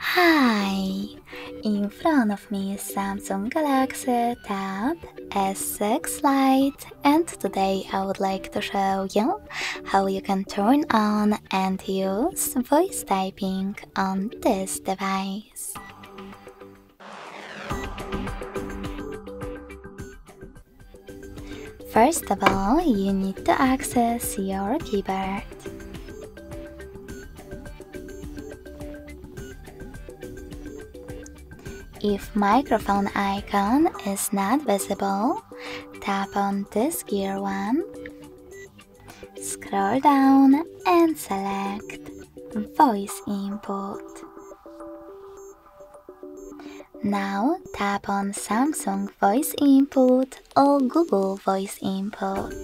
Hi! In front of me is Samsung Galaxy Tab S6 Lite and today I would like to show you how you can turn on and use voice typing on this device. First of all, you need to access your keyboard. If microphone icon is not visible, tap on this gear one, scroll down and select voice input. Now tap on Samsung voice input or Google voice input.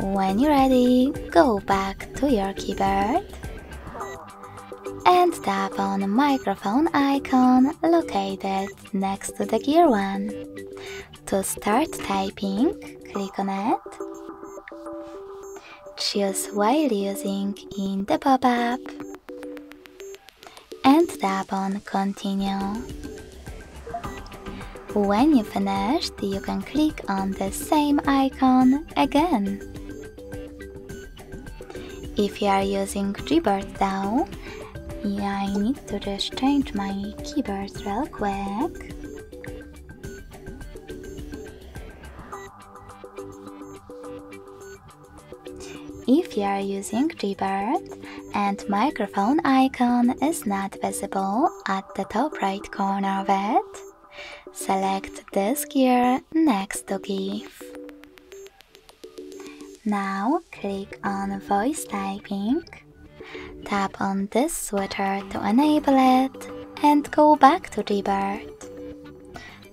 When you're ready, go back to your keyboard and tap on the microphone icon located next to the gear one. To start typing, click on it. Choose while using in the pop-up and tap on continue. When you finished, you can click on the same icon again. If you are using Gboard though, yeah, I need to just change my keyboard real quick. If you are using Gboard and microphone icon is not visible at the top right corner of it, select this gear next to GIF. Now click on voice typing Tap on this sweater to enable it and go back to Rebirth.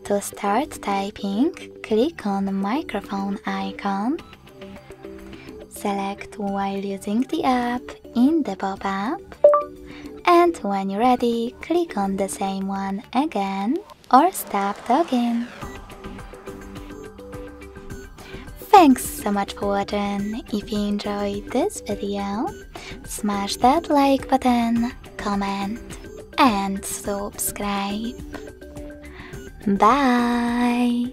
To start typing, click on the microphone icon. Select while using the app in the pop-up. And when you're ready, click on the same one again or stop talking. Thanks so much for watching. If you enjoyed this video, smash that like button, comment, and subscribe. Bye!